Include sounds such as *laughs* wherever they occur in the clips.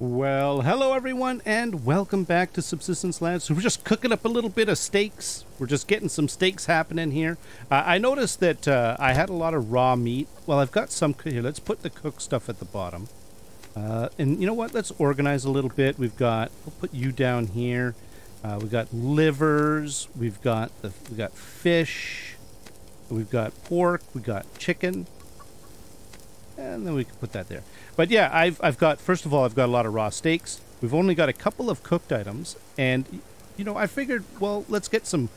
Well, hello everyone, and welcome back to Subsistence Labs. So we're just cooking up a little bit of steaks. We're just getting some steaks happening here. Uh, I noticed that uh, I had a lot of raw meat. Well, I've got some here. Let's put the cooked stuff at the bottom. Uh, and you know what? Let's organize a little bit. We've got. We'll put you down here. Uh, we've got livers. We've got the. We got fish. We've got pork. We got chicken. And then we can put that there. But yeah, I've, I've got, first of all, I've got a lot of raw steaks. We've only got a couple of cooked items. And, you know, I figured, well, let's get some,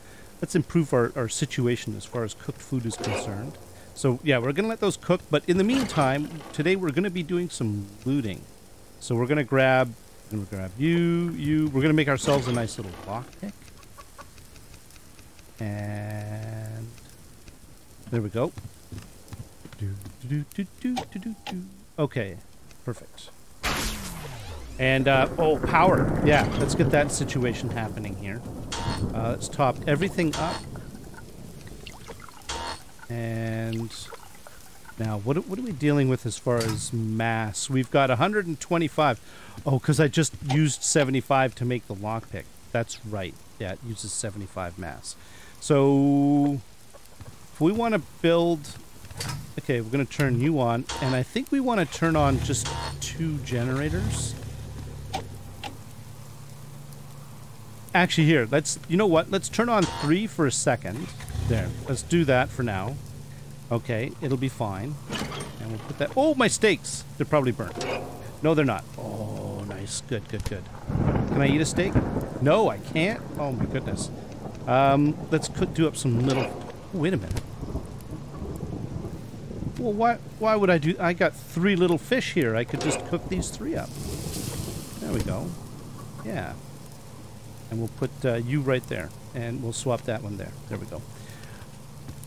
let's improve our, our situation as far as cooked food is concerned. So yeah, we're going to let those cook. But in the meantime, today we're going to be doing some looting. So we're going to grab, and we're going to grab you, you. We're going to make ourselves a nice little lockpick. And there we go. Okay, Perfect. And, uh, oh, power. Yeah, let's get that situation happening here. Uh, let's top everything up. And now, what, what are we dealing with as far as mass? We've got 125. Oh, because I just used 75 to make the lockpick. That's right. Yeah, it uses 75 mass. So, if we want to build Okay, we're going to turn you on, and I think we want to turn on just two generators. Actually, here, let's, you know what? Let's turn on three for a second. There, let's do that for now. Okay, it'll be fine. And we'll put that, oh, my steaks! They're probably burnt. No, they're not. Oh, nice. Good, good, good. Can I eat a steak? No, I can't. Oh, my goodness. Um, let's cook, do up some little, wait a minute. Well, why, why would I do... I got three little fish here. I could just cook these three up. There we go. Yeah. And we'll put uh, you right there. And we'll swap that one there. There we go.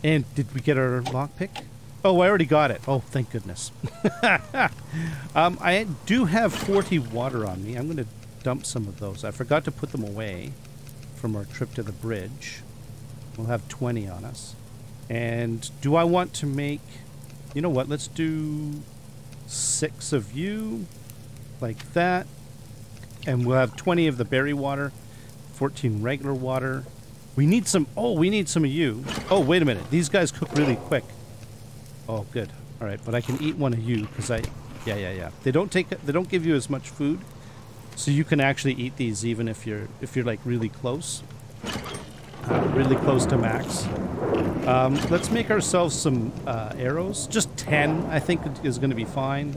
And did we get our lockpick? Oh, I already got it. Oh, thank goodness. *laughs* um, I do have 40 water on me. I'm going to dump some of those. I forgot to put them away from our trip to the bridge. We'll have 20 on us. And do I want to make you know what? Let's do six of you, like that. And we'll have 20 of the berry water, 14 regular water. We need some... Oh, we need some of you. Oh, wait a minute. These guys cook really quick. Oh, good. All right, but I can eat one of you because I... Yeah, yeah, yeah. They don't take... They don't give you as much food, so you can actually eat these even if you're if you're like really close, uh, really close to max. Um, let's make ourselves some uh, arrows. Just 10, I think, is going to be fine.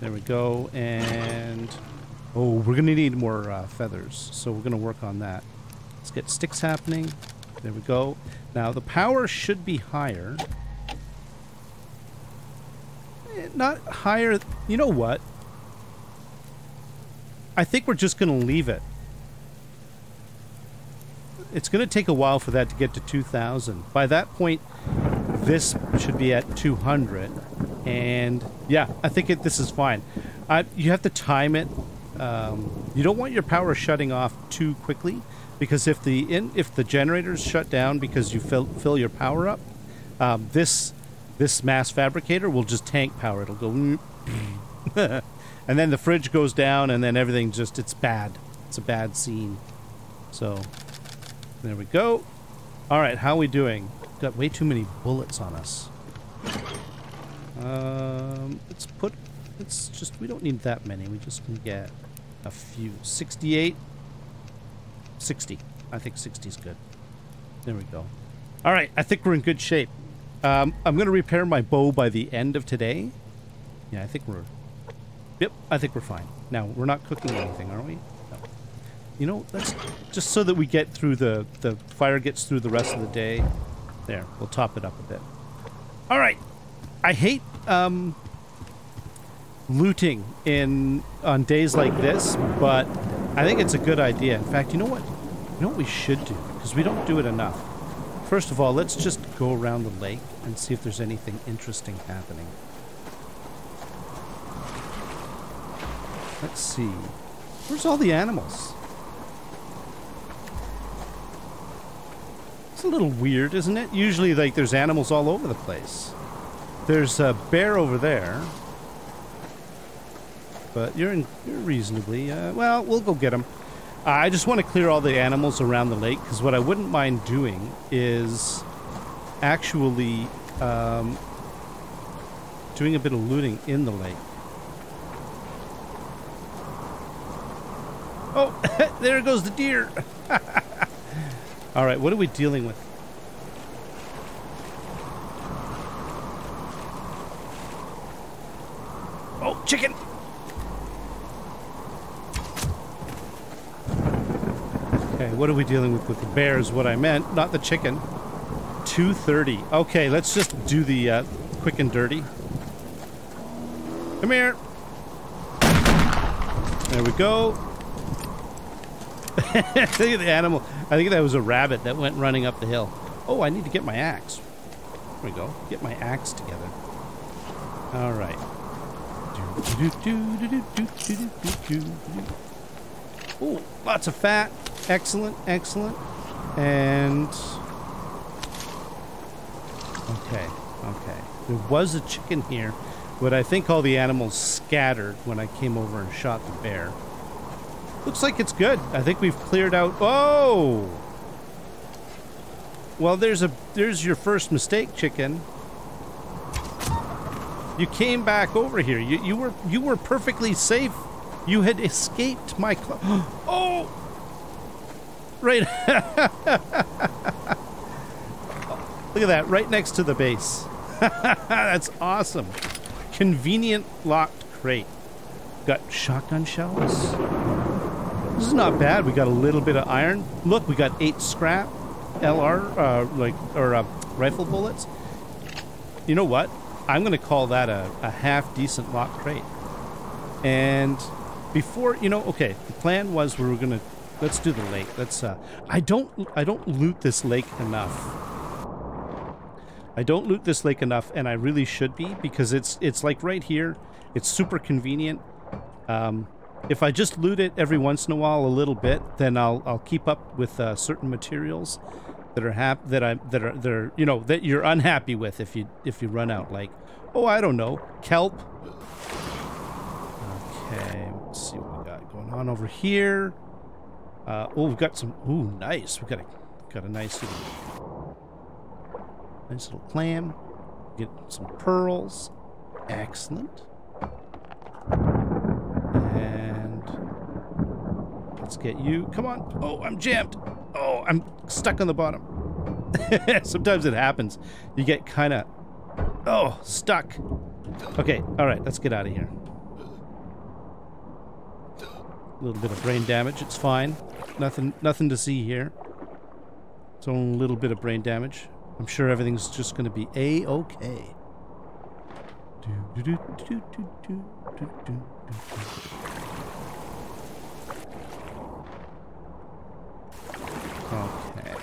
There we go. And... Oh, we're going to need more uh, feathers, so we're going to work on that. Let's get sticks happening. There we go. Now, the power should be higher. Eh, not higher... You know what? I think we're just going to leave it it's going to take a while for that to get to 2,000. By that point, this should be at 200. And yeah, I think it, this is fine. Uh, you have to time it. Um, you don't want your power shutting off too quickly because if the in, if the generators shut down because you fill, fill your power up, um, this this mass fabricator will just tank power. It'll go, *laughs* and then the fridge goes down, and then everything just it's bad. It's a bad scene. So there we go. All right, how are we doing? Got way too many bullets on us. Um, let's put, let's just, we don't need that many. We just can get a few. 68, 60. I think 60 is good. There we go. All right, I think we're in good shape. Um, I'm going to repair my bow by the end of today. Yeah, I think we're... Yep, I think we're fine. Now, we're not cooking anything, are we? You know, let's just so that we get through the the fire gets through the rest of the day. There, we'll top it up a bit. All right. I hate um, looting in on days like this, but I think it's a good idea. In fact, you know what? You know what we should do because we don't do it enough. First of all, let's just go around the lake and see if there's anything interesting happening. Let's see. Where's all the animals? A little weird, isn't it? Usually, like, there's animals all over the place. There's a bear over there. but you're in you're reasonably. Uh, well, we'll go get him. Uh, I just want to clear all the animals around the lake because what I wouldn't mind doing is actually um, doing a bit of looting in the lake. Oh, *laughs* there goes the deer. *laughs* all right, what are we dealing with? Oh, chicken! Okay, what are we dealing with with the bears? What I meant, not the chicken. 230. Okay, let's just do the uh, quick and dirty. Come here. There we go. *laughs* Look at the animal. I think that was a rabbit that went running up the hill. Oh, I need to get my axe. There we go. Get my axe together. All right. Oh, lots of fat. Excellent, excellent. And... Okay, okay. There was a chicken here, but I think all the animals scattered when I came over and shot the bear. Looks like it's good. I think we've cleared out... Oh! Well, there's a there's your first mistake, chicken. You came back over here. You you were you were perfectly safe. You had escaped my club. *gasps* Oh! Right. *laughs* Look at that, right next to the base. *laughs* That's awesome. Convenient locked crate. Got shotgun shells. This is not bad. We got a little bit of iron. Look, we got eight scrap LR, uh, like, or uh, rifle bullets. You know what? I'm going to call that a, a half decent lock crate. And before, you know, okay, the plan was we were going to let's do the lake. Let's uh I don't I don't loot this lake enough. I don't loot this lake enough and I really should be because it's it's like right here. It's super convenient. Um if I just loot it every once in a while a little bit, then I'll I'll keep up with uh, certain materials that are hap that I that are that are you know that you're unhappy with if you if you run out like oh I don't know kelp. Okay, let's see what we got going on over here. Uh, oh, we've got some. Ooh, nice. We got a got a nice little nice little clam. Get some pearls. Excellent. And let's get you. Come on. Oh, I'm jammed. Oh, I'm stuck on the bottom. *laughs* Sometimes it happens. You get kind of oh stuck. Okay. All right. Let's get out of here. A little bit of brain damage. It's fine. Nothing, nothing to see here. It's only a little bit of brain damage. I'm sure everything's just going to be a-okay. Okay.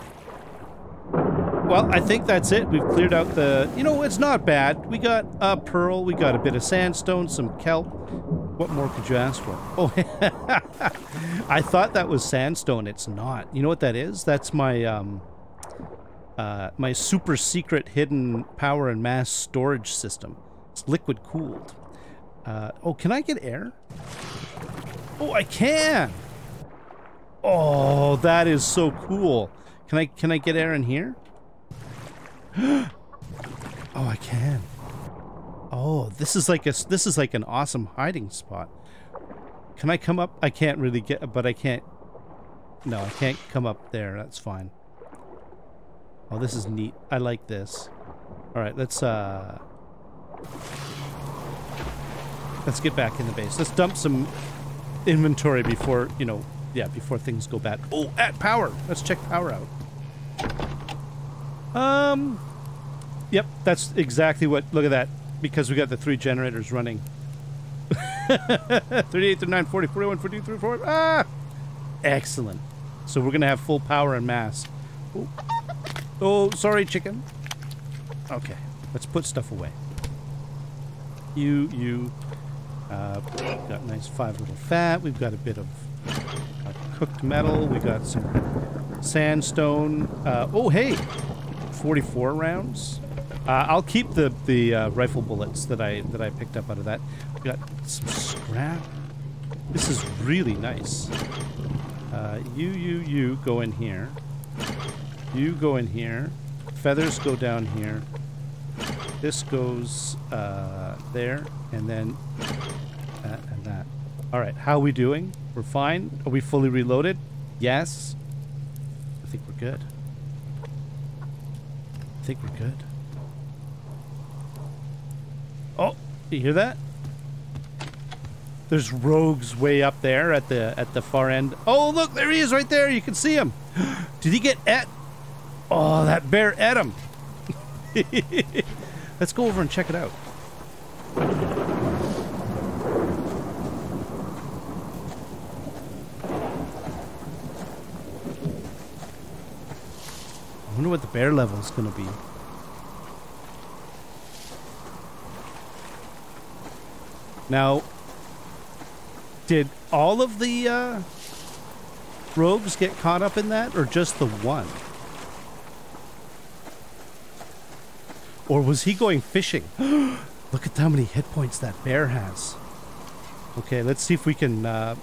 Well, I think that's it. We've cleared out the... You know, it's not bad. We got a pearl. We got a bit of sandstone, some kelp. What more could you ask for? Oh, *laughs* I thought that was sandstone. It's not. You know what that is? That's my um, uh, my super secret hidden power and mass storage system. It's liquid cooled. Uh, oh, can I get air? Oh, I can. Oh, that is so cool. Can I can I get air in here? *gasps* oh, I can. Oh, this is like a this is like an awesome hiding spot. Can I come up? I can't really get, but I can't. No, I can't come up there. That's fine. Oh, this is neat. I like this. All right, let's uh, let's get back in the base. Let's dump some inventory before you know, yeah, before things go bad. Oh, at power. Let's check power out. Um, yep, that's exactly what. Look at that because we got the three generators running. *laughs* 38, 39, 40, 41, 42, 44. Ah! Excellent. So we're going to have full power and mass. Oh. oh, sorry, chicken. Okay, let's put stuff away. You, you. Uh, got nice five little fat. We've got a bit of cooked metal. We got some sandstone. Uh, oh, hey, 44 rounds. Uh, I'll keep the the uh, rifle bullets that I that I picked up out of that. We got some scrap. This is really nice. Uh, you, you, you go in here. You go in here. Feathers go down here. This goes uh, there, and then that and that. All right, how we doing? We're fine. Are we fully reloaded? Yes. I think we're good. I think we're good. Oh, you hear that? There's rogues way up there at the at the far end. Oh, look, there he is right there. You can see him. *gasps* Did he get at? Oh, that bear ate him. *laughs* Let's go over and check it out. Wonder what the bear level is going to be. Now, did all of the uh, rogues get caught up in that, or just the one? Or was he going fishing? *gasps* Look at how many hit points that bear has. Okay, let's see if we can... Uh...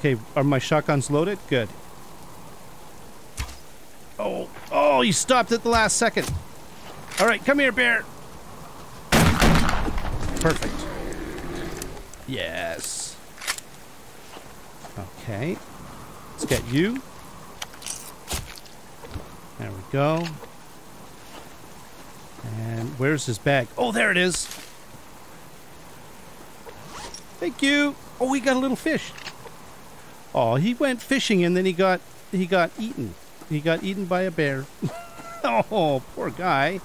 Okay, are my shotguns loaded? Good. Oh, oh, he stopped at the last second. All right, come here, bear. Perfect. Yes. Okay. Let's get you. There we go. And where's his bag? Oh, there it is. Thank you. Oh, we got a little fish. Oh, he went fishing and then he got he got eaten. He got eaten by a bear. *laughs* oh, poor guy.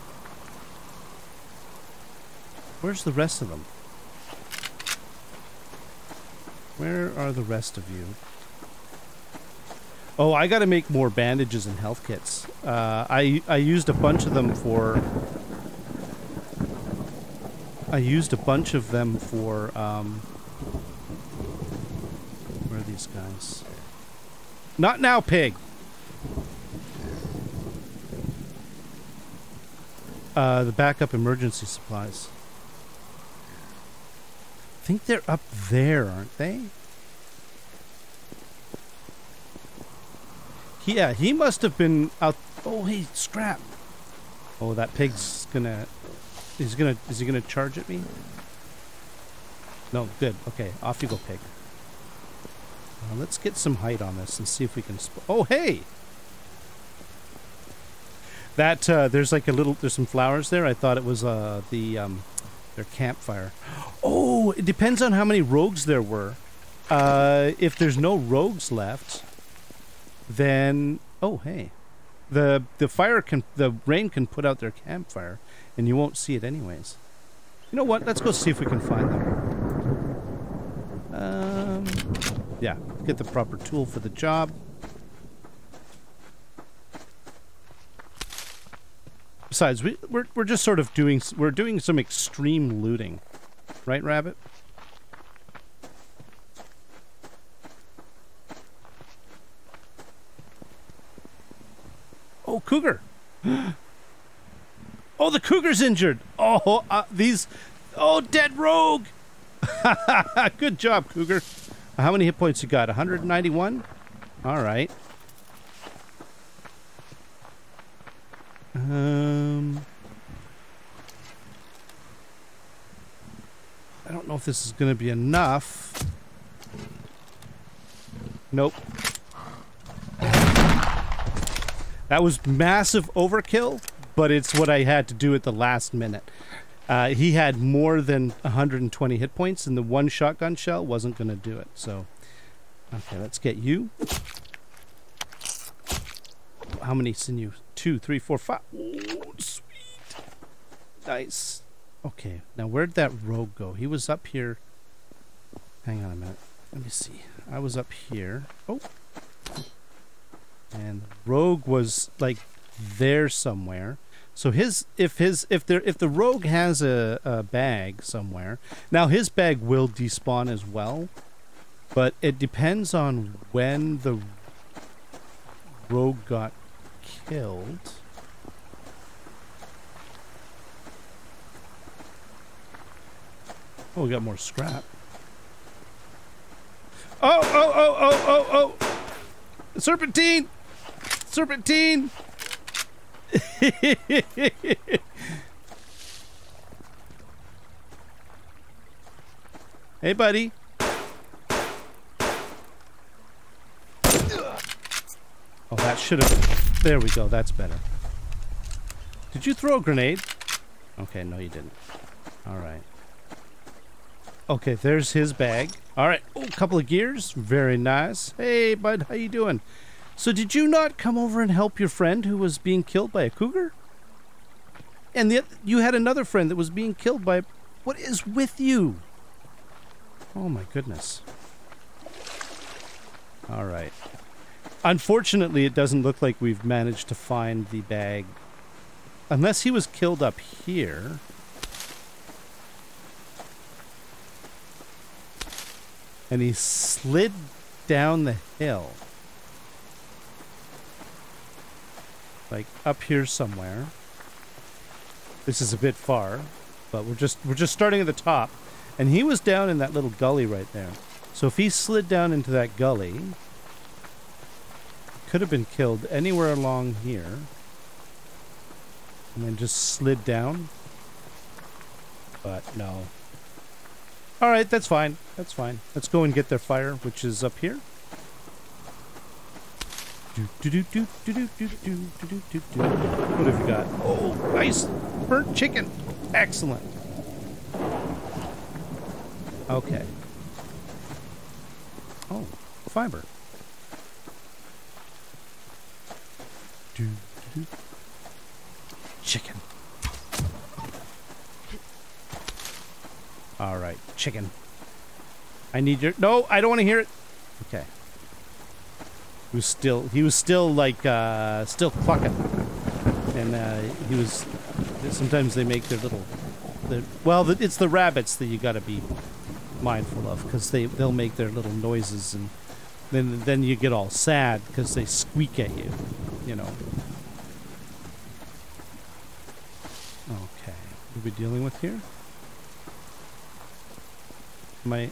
Where's the rest of them? Where are the rest of you? Oh, I got to make more bandages and health kits. Uh, I I used a bunch of them for. I used a bunch of them for. Um, where are these guys? Not now, pig. Uh, the backup emergency supplies. I think they're up there, aren't they? Yeah, he must have been out. Oh, hey, scrap. Oh, that pig's gonna. He's gonna. Is he gonna charge at me? No, good. Okay, off you go, pig. Uh, let's get some height on this and see if we can. oh, hey. That uh, there's like a little. There's some flowers there. I thought it was uh, the um, their campfire. Oh, it depends on how many rogues there were. Uh, if there's no rogues left, then oh hey, the the fire can the rain can put out their campfire, and you won't see it anyways. You know what? Let's go see if we can find them. Um, yeah, get the proper tool for the job. Besides, we, we're we're just sort of doing we're doing some extreme looting, right, Rabbit? Oh, cougar! *gasps* oh, the cougar's injured. Oh, uh, these. Oh, dead rogue. *laughs* Good job, cougar. How many hit points you got? 191. All right. Um, I don't know if this is going to be enough. Nope. That was massive overkill, but it's what I had to do at the last minute. Uh, he had more than 120 hit points, and the one shotgun shell wasn't going to do it. So, okay, let's get you. How many sinew? two, three, four, five. Oh, sweet. Nice. Okay, now where'd that rogue go? He was up here. Hang on a minute. Let me see. I was up here. Oh. And rogue was like there somewhere. So his if his if there if the rogue has a, a bag somewhere, now his bag will despawn as well, but it depends on when the rogue got killed. Oh, we got more scrap. Oh, oh, oh, oh, oh, oh! Serpentine! Serpentine! *laughs* hey, buddy. Oh, that should have... There we go. That's better. Did you throw a grenade? Okay, no you didn't. All right. Okay, there's his bag. All right. A couple of gears. Very nice. Hey, bud. How you doing? So did you not come over and help your friend who was being killed by a cougar? And the, you had another friend that was being killed by... What is with you? Oh, my goodness. All right. Unfortunately, it doesn't look like we've managed to find the bag. Unless he was killed up here. And he slid down the hill. Like up here somewhere. This is a bit far, but we're just we're just starting at the top. And he was down in that little gully right there. So if he slid down into that gully, could have been killed anywhere along here. And then just slid down. But no. Alright, that's fine. That's fine. Let's go and get their fire, which is up here. What have you got? Oh, nice. Burnt chicken. Excellent. Okay. Oh, fiber. Chicken. All right, chicken. I need your. No, I don't want to hear it. Okay. He was still. He was still like uh, still clucking, and uh, he was. Sometimes they make their little. Their, well, it's the rabbits that you got to be mindful of because they they'll make their little noises and then then you get all sad because they squeak at you, you know. Okay, what are we dealing with here? My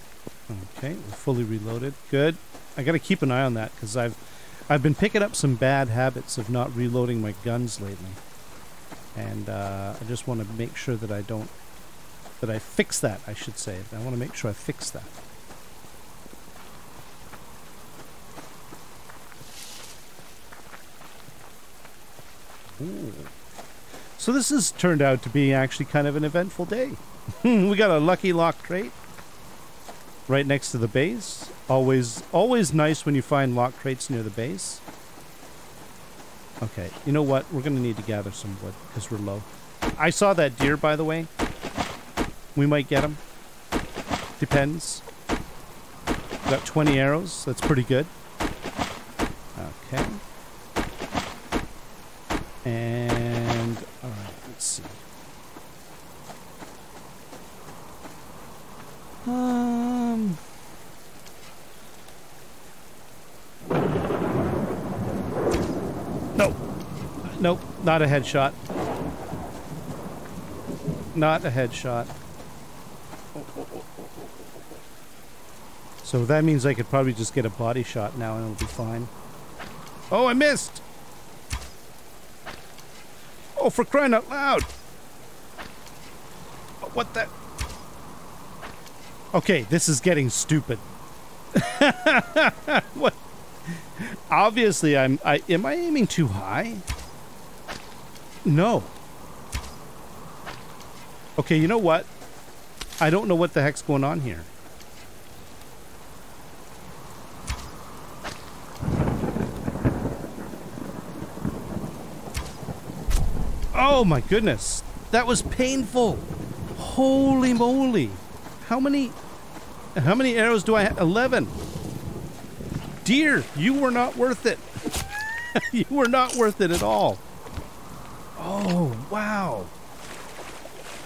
okay, fully reloaded. Good. I got to keep an eye on that because I've I've been picking up some bad habits of not reloading my guns lately, and uh, I just want to make sure that I don't that I fix that. I should say. I want to make sure I fix that. Ooh. So this has turned out to be actually kind of an eventful day. *laughs* we got a lucky lock crate right next to the base. Always, always nice when you find lock crates near the base. Okay, you know what? We're going to need to gather some wood because we're low. I saw that deer, by the way. We might get him. Depends. Got 20 arrows. That's pretty good. Okay. And, alright, let's see. Um... Nope. Nope, not a headshot. Not a headshot. So that means I could probably just get a body shot now and it'll be fine. Oh, I missed! Oh, for crying out loud! What the? Okay, this is getting stupid. *laughs* what? Obviously, I'm. I am I aiming too high? No. Okay, you know what? I don't know what the heck's going on here. Oh my goodness. That was painful. Holy moly. How many how many arrows do I have? 11. Dear, you were not worth it. *laughs* you were not worth it at all. Oh, wow.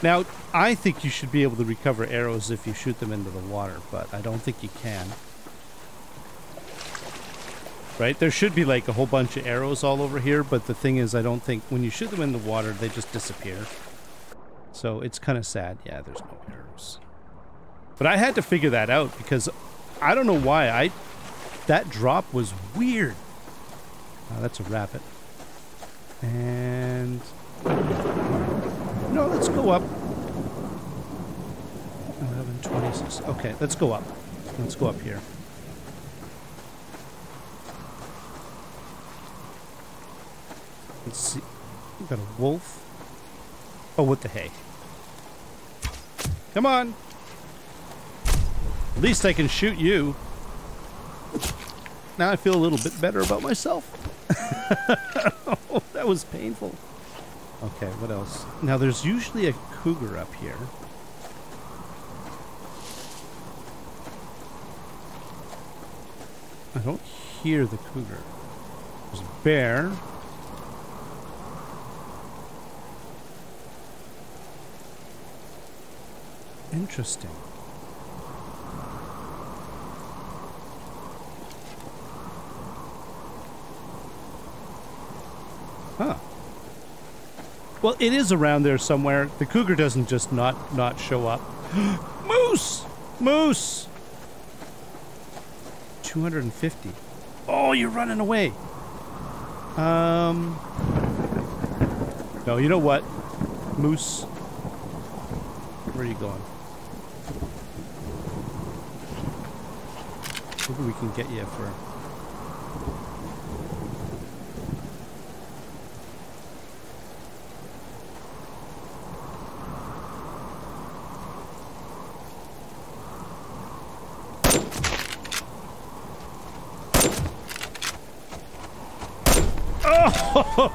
Now, I think you should be able to recover arrows if you shoot them into the water, but I don't think you can right? There should be like a whole bunch of arrows all over here, but the thing is, I don't think when you shoot them in the water, they just disappear. So it's kind of sad. Yeah, there's no arrows. But I had to figure that out because I don't know why. I that drop was weird. Oh, that's a rabbit. And no, let's go up. 1126. Okay, let's go up. Let's go up here. Let's see. We got a wolf. Oh, what the hey? Come on. At least I can shoot you. Now I feel a little bit better about myself. *laughs* oh, that was painful. Okay, what else? Now there's usually a cougar up here. I don't hear the cougar. There's a bear. Interesting. Huh. Well, it is around there somewhere. The cougar doesn't just not not show up. *gasps* Moose! Moose! 250. Oh, you're running away. Um. No, you know what? Moose. Where are you going? Maybe we can get you for. *laughs*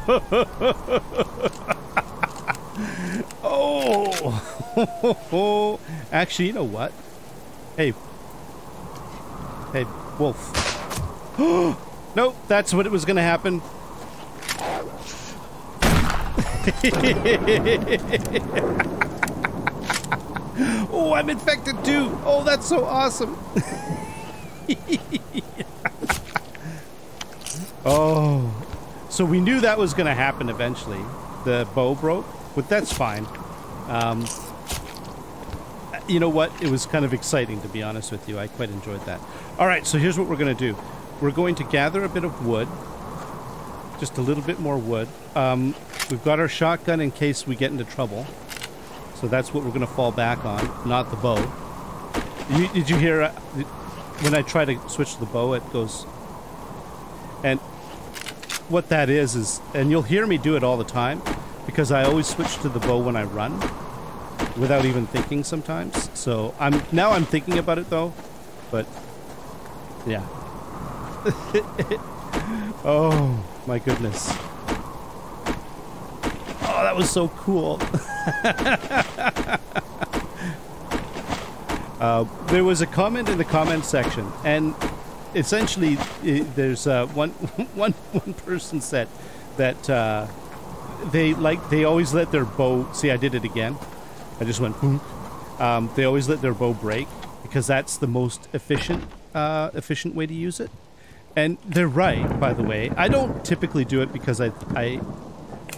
oh, *laughs* actually, you know what? Hey, hey, wolf. *gasps* nope, that's what it was to happen. *laughs* oh, I'm infected too. Oh, that's so awesome. oh, so we knew that was going to happen eventually. The bow broke, but that's fine. Um, you know what? It was kind of exciting, to be honest with you. I quite enjoyed that. All right, so here's what we're going to do. We're going to gather a bit of wood, just a little bit more wood. Um, we've got our shotgun in case we get into trouble. So that's what we're going to fall back on, not the bow. You, did you hear uh, when I try to switch the bow, it goes... And what that is is, and you'll hear me do it all the time, because I always switch to the bow when I run, without even thinking sometimes. So I'm now I'm thinking about it though, but yeah. *laughs* oh my goodness. Oh, that was so cool. *laughs* uh, there was a comment in the comment section, and essentially, there's uh, one, *laughs* one, one person said that uh, they like they always let their bow. See, I did it again. I just went boom. Um, they always let their bow break because that's the most efficient uh, efficient way to use it. And they're right, by the way. I don't typically do it because I, I,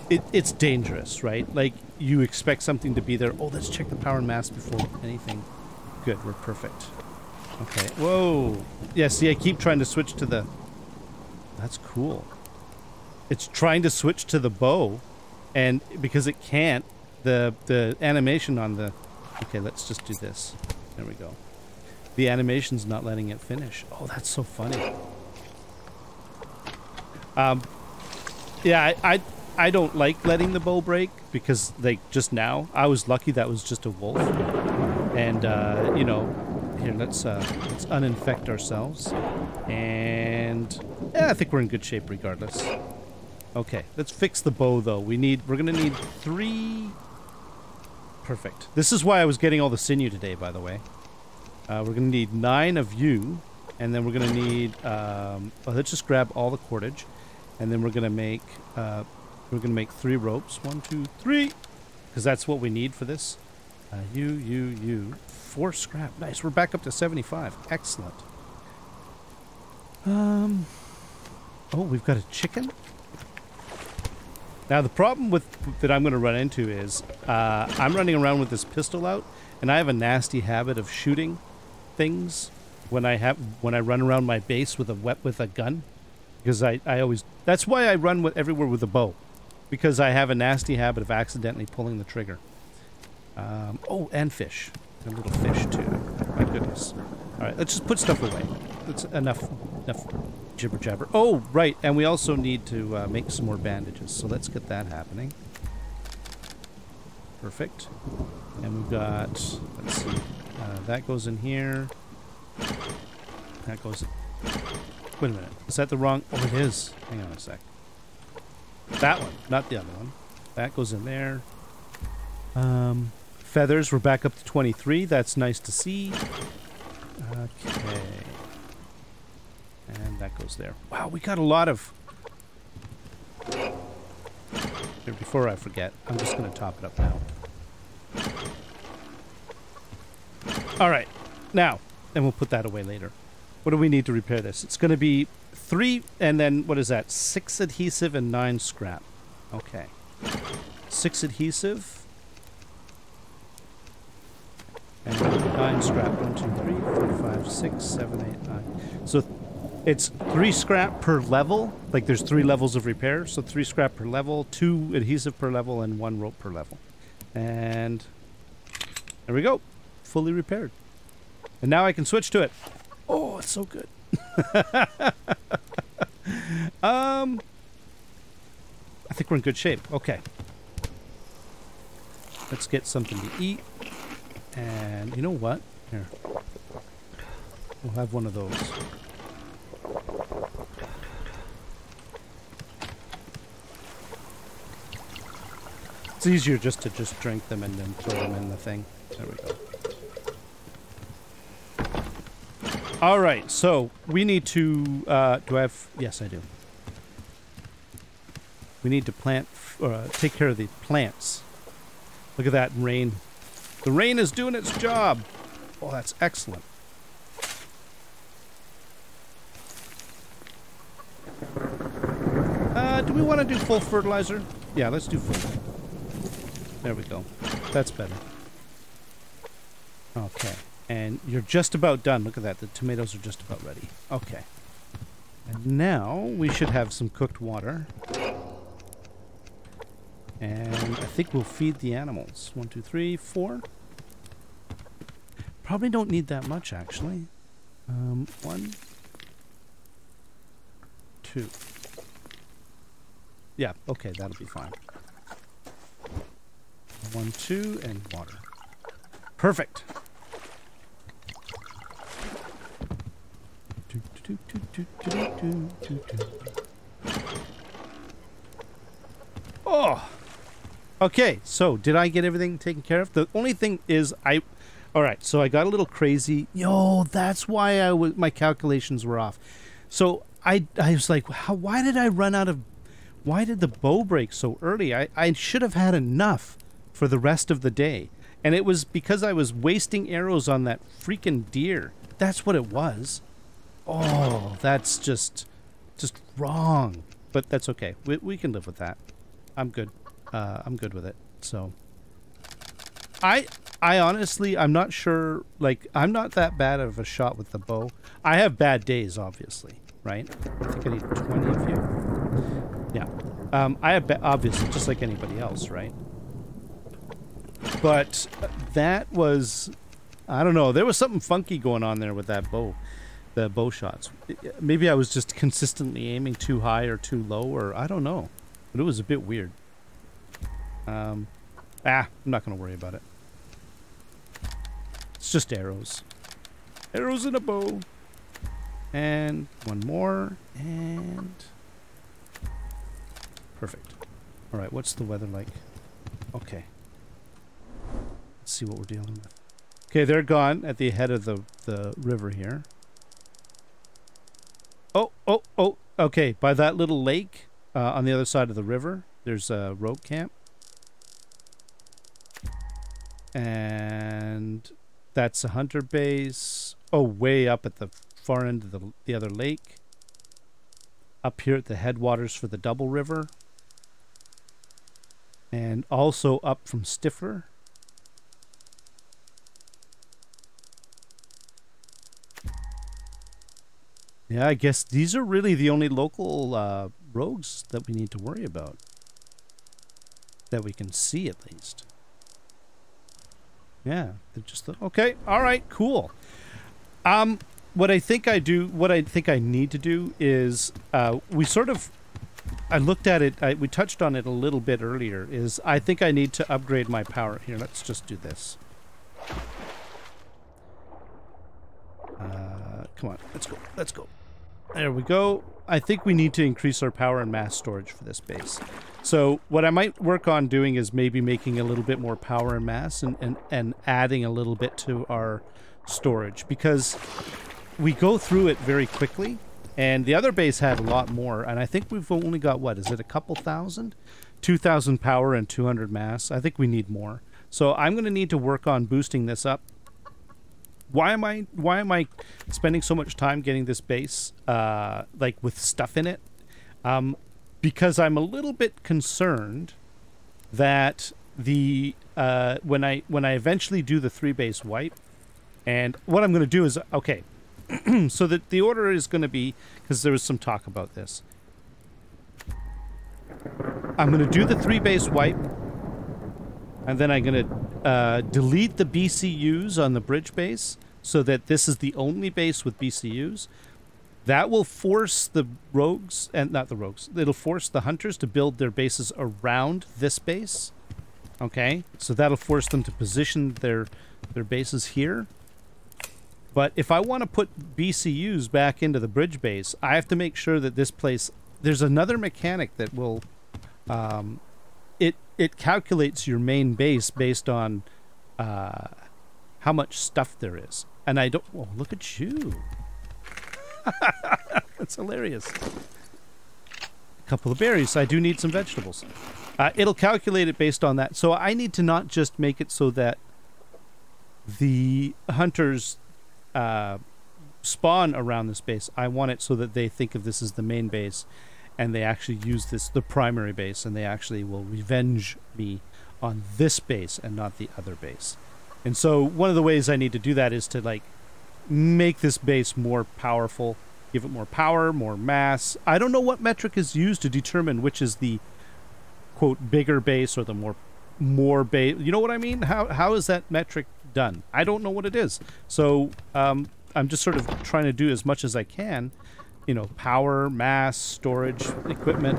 it, it's dangerous, right? Like you expect something to be there. Oh, let's check the power and mass before anything. Good, we're perfect. Okay. Whoa. Yeah, see, I keep trying to switch to the... That's cool. It's trying to switch to the bow, and because it can't, the, the animation on the... Okay, let's just do this. There we go. The animation's not letting it finish. Oh, that's so funny. Um, yeah, I, I, I don't like letting the bow break because, like, just now, I was lucky that was just a wolf. And, uh, you know, here, let's uh, let's uninfect ourselves, and yeah, I think we're in good shape regardless. Okay, let's fix the bow though. We need we're gonna need three. Perfect. This is why I was getting all the sinew today, by the way. Uh, we're gonna need nine of you, and then we're gonna need. Um, well, let's just grab all the cordage, and then we're gonna make. Uh, we're gonna make three ropes. One, two, three, because that's what we need for this. Uh, you, you, you. Four scrap. Nice. We're back up to 75. Excellent. Um. Oh, we've got a chicken? Now, the problem with that I'm going to run into is uh, I'm running around with this pistol out, and I have a nasty habit of shooting things when I have when I run around my base with a wet with a gun because I, I always that's why I run with everywhere with a bow because I have a nasty habit of accidentally pulling the trigger. Um, oh, and fish, a little fish too. My goodness. All right, let's just put stuff away. That's enough enough jibber jabber. Oh, right, and we also need to uh, make some more bandages. So let's get that happening. Perfect. And we've got let's see, uh, that goes in here. That goes. Wait a minute. Is that the wrong? Oh, it is. Hang on a sec. That one, not the other one. That goes in there. Um, feathers. We're back up to 23. That's nice to see. Okay. And that goes there. Wow, we got a lot of... Here, before I forget, I'm just going to top it up now. All right. Now, and we'll put that away later. What do we need to repair this? It's going to be three, and then what is that? Six adhesive and nine scrap. Okay. Six adhesive. And nine scrap. One, two, three, four, five, six, seven, eight, nine. So it's three scrap per level. Like there's three levels of repair. So three scrap per level, two adhesive per level, and one rope per level. And there we go. Fully repaired. And now I can switch to it. Oh, it's so good. *laughs* um, I think we're in good shape. Okay. Let's get something to eat. And you know what? Here. We'll have one of those. It's easier just to just drink them and then throw them in the thing. There we go. All right, so we need to. Uh, do I have? Yes, I do. We need to plant, uh, take care of the plants. Look at that rain. The rain is doing its job. Oh, that's excellent. Uh, do we want to do full fertilizer? Yeah, let's do full. There we go. That's better. Okay. And you're just about done. Look at that. The tomatoes are just about ready. Okay. And now we should have some cooked water. And I think we'll feed the animals. One, two, three, four. Probably don't need that much, actually. Um, one, two. Yeah, okay, that'll be fine. One, two, and water. Perfect. Oh. Okay, so did I get everything taken care of? The only thing is I All right, so I got a little crazy. Yo, that's why I was my calculations were off. So I I was like, how why did I run out of why did the bow break so early? I I should have had enough for the rest of the day. And it was because I was wasting arrows on that freaking deer. That's what it was. Oh, that's just just wrong. But that's okay. We, we can live with that. I'm good. Uh, I'm good with it. So I I honestly I'm not sure like I'm not that bad of a shot with the bow. I have bad days obviously, right? I think I need 20 of you. Yeah. Um, I have obviously just like anybody else, right? But that was I don't know. There was something funky going on there with that bow the bow shots. Maybe I was just consistently aiming too high or too low, or I don't know. But it was a bit weird. Um, ah, I'm not going to worry about it. It's just arrows. Arrows in a bow. And one more. And... Perfect. Alright, what's the weather like? Okay. Let's see what we're dealing with. Okay, they're gone at the head of the, the river here. Oh, oh, oh. Okay, by that little lake uh, on the other side of the river, there's a rogue camp. And that's a hunter base. Oh, way up at the far end of the, the other lake. Up here at the headwaters for the Double River. And also up from Stiffer. Yeah, I guess these are really the only local uh, rogues that we need to worry about. That we can see at least. Yeah, they're just the, okay. All right, cool. Um, what I think I do, what I think I need to do is, uh, we sort of, I looked at it. I, we touched on it a little bit earlier. Is I think I need to upgrade my power here. Let's just do this. Uh, come on, let's go. Let's go. There we go. I think we need to increase our power and mass storage for this base. So what I might work on doing is maybe making a little bit more power and mass and, and, and adding a little bit to our storage because we go through it very quickly and the other base had a lot more and I think we've only got what is it a couple thousand 2000 power and 200 mass I think we need more so I'm going to need to work on boosting this up why am I why am I spending so much time getting this base uh, like with stuff in it? Um, because I'm a little bit concerned that the uh, when I when I eventually do the three base wipe, and what I'm going to do is okay, *clears throat* so that the order is going to be because there was some talk about this. I'm going to do the three base wipe, and then I'm going to uh, delete the BCUs on the bridge base so that this is the only base with BCUs. That will force the rogues, and not the rogues, it'll force the hunters to build their bases around this base. Okay, so that'll force them to position their their bases here. But if I want to put BCUs back into the bridge base, I have to make sure that this place. There's another mechanic that will, um, it calculates your main base based on uh, how much stuff there is. And I don't. Oh, look at you. *laughs* That's hilarious. A couple of berries. I do need some vegetables. Uh, it'll calculate it based on that. So I need to not just make it so that the hunters uh, spawn around this base. I want it so that they think of this as the main base and they actually use this, the primary base, and they actually will revenge me on this base and not the other base. And so one of the ways I need to do that is to like make this base more powerful, give it more power, more mass. I don't know what metric is used to determine which is the quote bigger base or the more more base. You know what I mean? How how is that metric done? I don't know what it is. So um, I'm just sort of trying to do as much as I can. You know, power, mass, storage, equipment,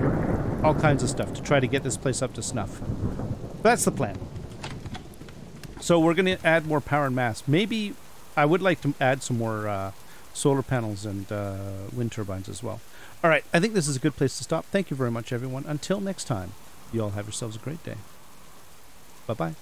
all kinds of stuff to try to get this place up to snuff. That's the plan. So we're going to add more power and mass. Maybe I would like to add some more uh, solar panels and uh, wind turbines as well. All right, I think this is a good place to stop. Thank you very much, everyone. Until next time, you all have yourselves a great day. Bye bye.